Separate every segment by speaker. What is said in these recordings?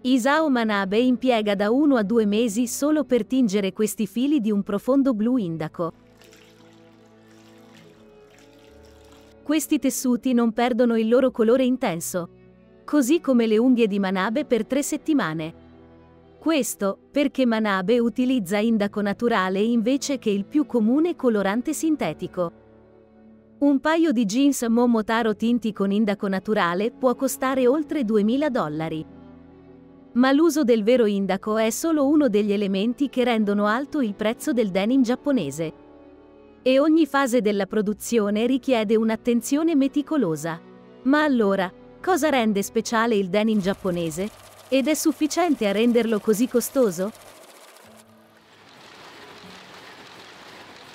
Speaker 1: Isao Manabe impiega da uno a due mesi solo per tingere questi fili di un profondo blu indaco. Questi tessuti non perdono il loro colore intenso, così come le unghie di Manabe per tre settimane. Questo perché Manabe utilizza indaco naturale invece che il più comune colorante sintetico. Un paio di jeans Momotaro tinti con indaco naturale può costare oltre 2000 dollari. Ma l'uso del vero indaco è solo uno degli elementi che rendono alto il prezzo del denim giapponese. E ogni fase della produzione richiede un'attenzione meticolosa. Ma allora, cosa rende speciale il denim giapponese? Ed è sufficiente a renderlo così costoso?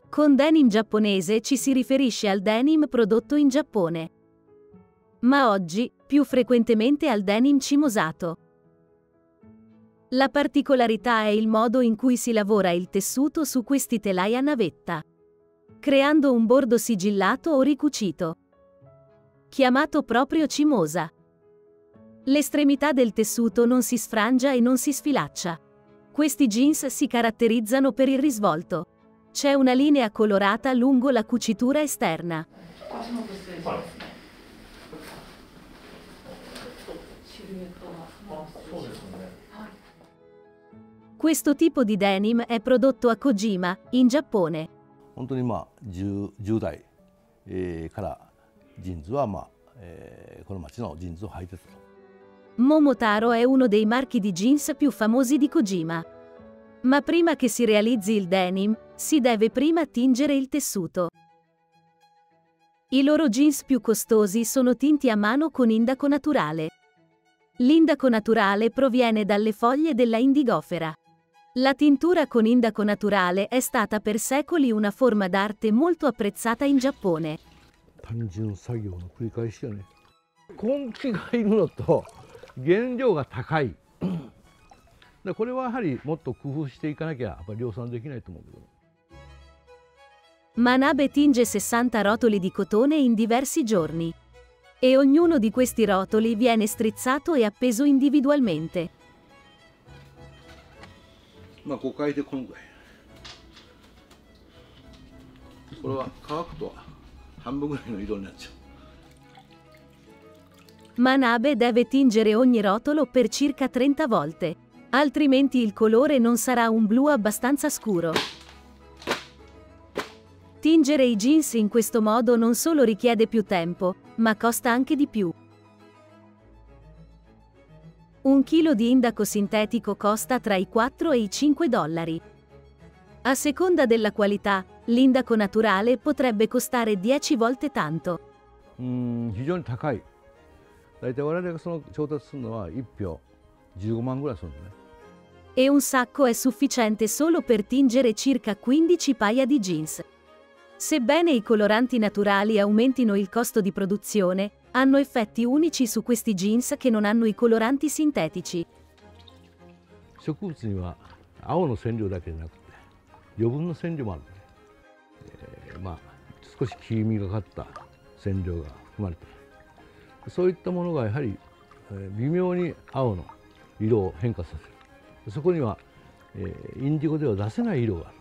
Speaker 1: Con denim giapponese ci si riferisce al denim prodotto in Giappone. Ma oggi, più frequentemente al denim cimosato. La particolarità è il modo in cui si lavora il tessuto su questi telai a navetta, creando un bordo sigillato o ricucito, chiamato proprio cimosa. L'estremità del tessuto non si sfrangia e non si sfilaccia. Questi jeans si caratterizzano per il risvolto, c'è una linea colorata lungo la cucitura esterna Questo tipo di denim è prodotto a Kojima, in Giappone.
Speaker 2: 本当にまあ 10, 10代、えーからジーンズは、まあえーこの町のジーンズを履いてたと。
Speaker 1: Momotaro è uno dei marchi di jeans più famosi di Kojima. Ma prima che si realizzi il denim, si deve prima tingere il tessuto. I loro jeans più costosi sono tinti a mano con indaco naturale. L'indaco naturale proviene dalle foglie della indigofera. La tintura con indaco naturale è stata per secoli una forma d'arte molto apprezzata in Giappone. Manabe tinge 60 rotoli di cotone in diversi giorni. E ognuno di questi rotoli viene strizzato e appeso individualmente.
Speaker 2: まあ5回でこのぐらいこれは乾くと半分ぐらいの色になっちゃう
Speaker 1: Manabe deve tingere ogni rotolo per circa 30 volte, altrimenti il colore non sarà un blu abbastanza scuro. Tingere i jeans in questo modo non solo richiede più tempo, ma costa anche di più. Un chilo di indaco sintetico costa tra i 4 e i 5 dollari. A seconda della qualità, l'indaco naturale potrebbe costare 10 volte tanto.
Speaker 2: うーん非常に高い大体我々がその調達するのは1票15万ぐらいするのね
Speaker 1: E un sacco è sufficiente solo per tingere circa 15 paia di jeans. Sebbene i coloranti naturali aumentino il costo di produzione, hanno effetti unici su questi jeans che non hanno i coloranti sintetici.
Speaker 2: 植物には青の染料だけじゃなくて余分の染料もあるのね、えーまあ少し黄みがかった染料が含まれているそういったものがやはり、えー微妙に青の色を変化させるそこには、えーインディゴでは出せない色がある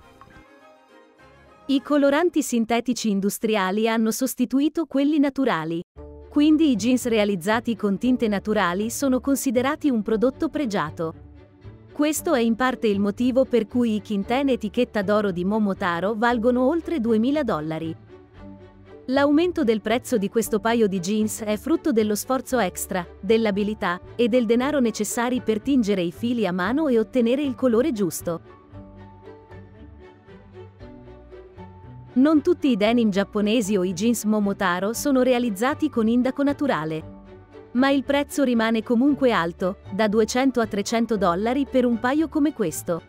Speaker 1: I coloranti sintetici industriali hanno sostituito quelli naturali. Quindi i jeans realizzati con tinte naturali sono considerati un prodotto pregiato. Questo è in parte il motivo per cui i Kinten etichetta d'oro di Momotaro valgono oltre 2000 dollari. L'aumento del prezzo di questo paio di jeans è frutto dello sforzo extra, dell'abilità e del denaro necessari per tingere i fili a mano e ottenere il colore giusto. Non tutti i denim giapponesi o i jeans Momotaro sono realizzati con indaco naturale. Ma il prezzo rimane comunque alto, da 200 a 300 dollari per un paio come questo.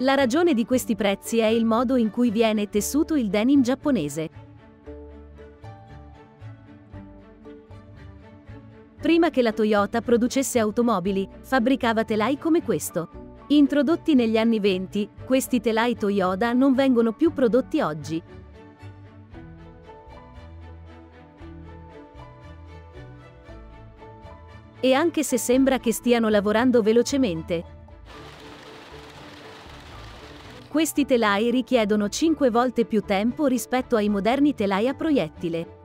Speaker 1: La ragione di questi prezzi è il modo in cui viene tessuto il denim giapponese. Prima che la Toyota producesse automobili, fabbricava telai come questo. Introdotti negli anni 20, questi telai Toyota non vengono più prodotti oggi. E anche se sembra che stiano lavorando velocemente, questi telai richiedono 5 volte più tempo rispetto ai moderni telai a proiettile.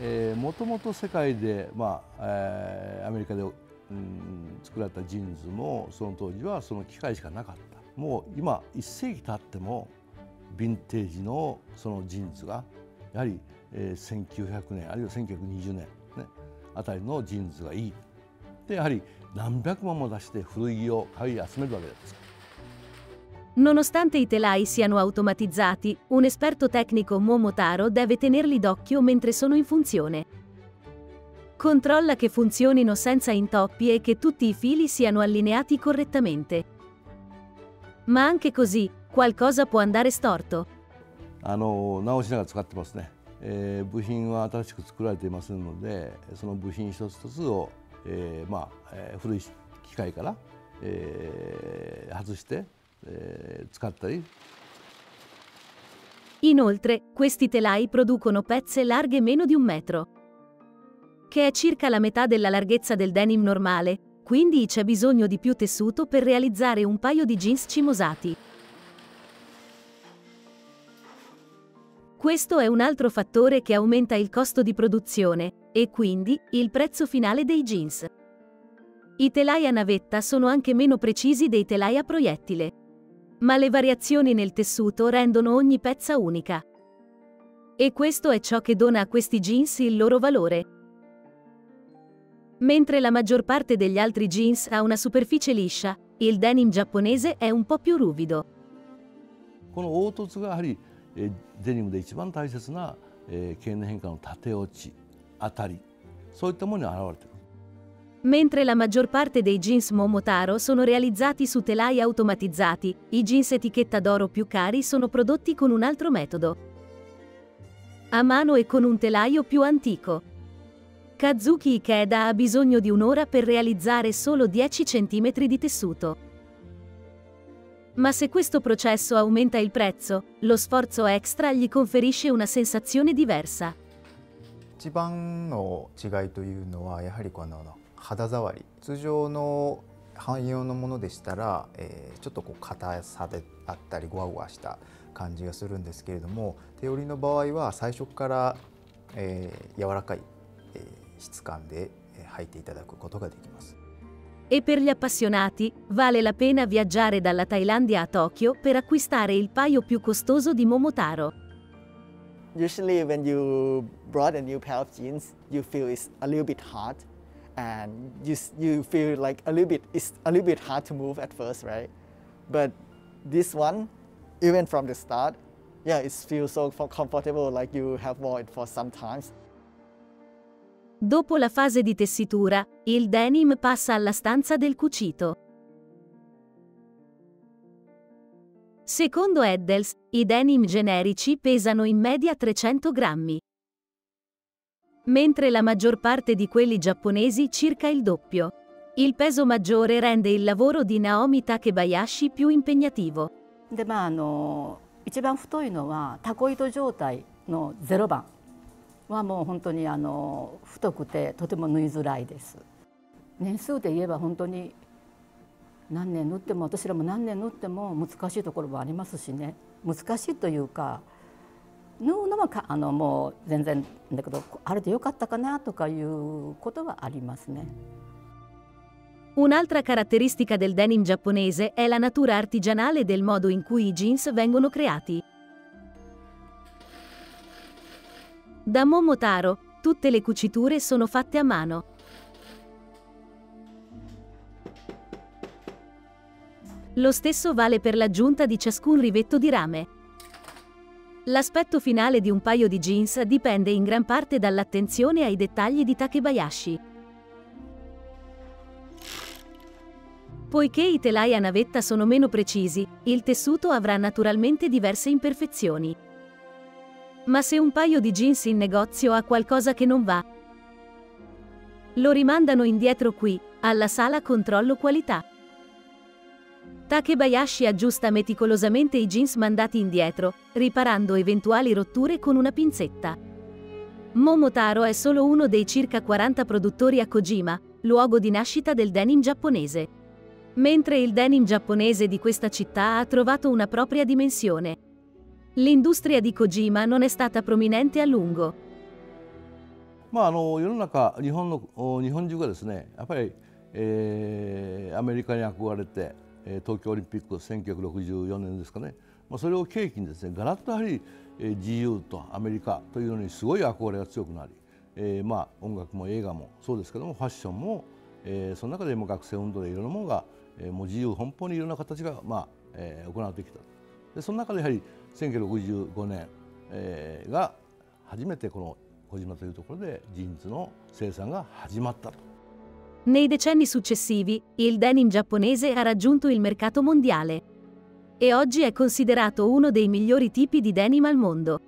Speaker 2: えー、もともと世界で、まあえー、アメリカで、 うん、作られたジーンズもその当時はその機械しかなかったもう今1世紀経ってもヴィンテージのそのジーンズがやはり、えー、1900年あるいは1920年、ね、あたりのジーンズがいいでやはり何百万も出して古着を買い集めるわけです。
Speaker 1: Nonostante i telai siano automatizzati, un esperto tecnico Momotaro deve tenerli d'occhio mentre sono in funzione. Controlla che funzionino senza intoppi e che tutti i fili siano allineati correttamente. Ma anche così, qualcosa può andare storto.
Speaker 2: あの直しながら使ってますね、えー、部品は新しく作られていませんのでその部品一つ一つを、えーまあえー、古い機械から、えー、外してえー、使ったり
Speaker 1: Inoltre, questi telai producono pezze larghe meno di un metro, che è circa la metà della larghezza del denim normale, quindi c'è bisogno di più tessuto per realizzare un paio di jeans cimosati. Questo è un altro fattore che aumenta il costo di produzione e quindi il prezzo finale dei jeans. I telai a navetta sono anche meno precisi dei telai a proiettile ma le variazioni nel tessuto rendono ogni pezza unica. E questo è ciò che dona a questi jeans il loro valore. Mentre la maggior parte degli altri jeans ha una superficie liscia, il denim giapponese è un po' più ruvido.
Speaker 2: この凹凸がやはり、えー、デニムで一番大切な、えー、経年変化の縦落ち、当たり、そういったものに現れている。
Speaker 1: Mentre la maggior parte dei jeans Momotaro sono realizzati su telai automatizzati, i jeans etichetta d'oro più cari sono prodotti con un altro metodo. A mano e con un telaio più antico. Kazuki Ikeda ha bisogno di un'ora per realizzare solo 10 cm di tessuto. Ma se questo processo aumenta il prezzo, lo sforzo extra gli conferisce una sensazione diversa.
Speaker 3: 一番の違いというのはやはりこの肌触り通常の汎用のものでしたら、えー、ちょっとこう硬さであったりゴワゴワした感じがするんですけれども手織りの場合は最初から、えー、柔らかい、えー、 質感で履いていただくことができます。
Speaker 1: E per gli appassionati vale la pena viaggiare dalla Thailandia a Tokyo per acquistare il paio più costoso di Momotaro.
Speaker 4: Usually when you brought a new pair of jeans, you feel it's a little bit hard and you, you feel like a little bit, it's a little bit hard to move at first, right? But this one, even from the start, yeah, it feels so comfortable like you have worn it for some times.
Speaker 1: Dopo la fase di tessitura, il denim passa alla stanza del cucito. Secondo Eddels, i denim generici pesano in media 300 grammi mentre la maggior parte di quelli giapponesi circa il doppio. Il peso maggiore rende il lavoro di Naomi Takebayashi più impegnativo.
Speaker 5: でまあ、あの一番太いのはタコ糸状態の0番 はもう本当にあの太くてとても縫いづらいです。年数で言えば本当に何年縫っても私らも何年縫っても難しいところもありますしね難しいというか縫うのはあのもう全然だけどあれでよかったかなとかいうことはありますね。
Speaker 1: Un'altra caratteristica del denim giapponese è la natura artigianale del modo in cui i jeans vengono creati. Da Momotaro, tutte le cuciture sono fatte a mano. Lo stesso vale per l'aggiunta di ciascun rivetto di rame. L'aspetto finale di un paio di jeans dipende in gran parte dall'attenzione ai dettagli di Takebayashi. Poiché i telai a navetta sono meno precisi, il tessuto avrà naturalmente diverse imperfezioni. Ma se un paio di jeans in negozio ha qualcosa che non va, lo rimandano indietro qui, alla sala controllo qualità. Takebayashi aggiusta meticolosamente i jeans mandati indietro, riparando eventuali rotture con una pinzetta. Momotaro è solo uno dei circa 40 produttori a Kojima, luogo di nascita del denim giapponese. Mentre il denim giapponese di questa città ha trovato una propria dimensione. L'industria di Kojima non è stata prominente a lungo.
Speaker 2: まあ、あの世の中日本の日本中がですねやっぱり、えーアメリカに憧れて、えー東京オリンピック1964年ですかね、まあ、それを契機にですねガラッとやはり、えー自由とアメリカというのにすごい憧れが強くなり、えーまあ、音楽も映画もそうですけどもファッションも、えーその中でも学生運動でいろんなものが、えーもう自由奔放にいろんな形が、まあえー行ってきたでその中でやはり1965年、えーが初めてこの小島というところでジーンズの生産が始まったと。
Speaker 1: Nei decenni successivi, il denim giapponese ha raggiunto il mercato mondiale. E oggi è considerato uno dei migliori tipi di denim al mondo.